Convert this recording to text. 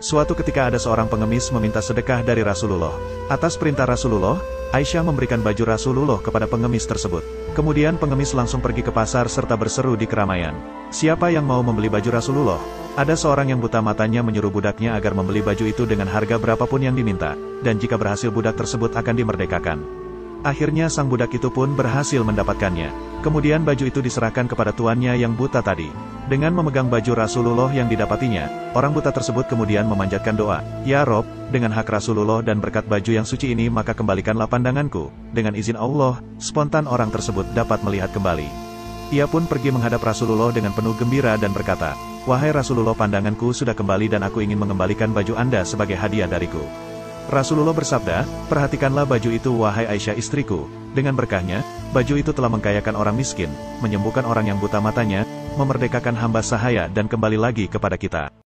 Suatu ketika ada seorang pengemis meminta sedekah dari Rasulullah. Atas perintah Rasulullah, Aisyah memberikan baju Rasulullah kepada pengemis tersebut. Kemudian pengemis langsung pergi ke pasar serta berseru di keramaian. Siapa yang mau membeli baju Rasulullah? Ada seorang yang buta matanya menyuruh budaknya agar membeli baju itu dengan harga berapapun yang diminta, dan jika berhasil budak tersebut akan dimerdekakan. Akhirnya sang budak itu pun berhasil mendapatkannya. Kemudian baju itu diserahkan kepada tuannya yang buta tadi. Dengan memegang baju Rasulullah yang didapatinya, orang buta tersebut kemudian memanjatkan doa, Ya Rob, dengan hak Rasulullah dan berkat baju yang suci ini maka kembalikanlah pandanganku. Dengan izin Allah, spontan orang tersebut dapat melihat kembali. Ia pun pergi menghadap Rasulullah dengan penuh gembira dan berkata, Wahai Rasulullah pandanganku sudah kembali dan aku ingin mengembalikan baju Anda sebagai hadiah dariku. Rasulullah bersabda, perhatikanlah baju itu wahai Aisyah istriku. Dengan berkahnya, baju itu telah mengkayakan orang miskin, menyembuhkan orang yang buta matanya, memerdekakan hamba sahaya dan kembali lagi kepada kita.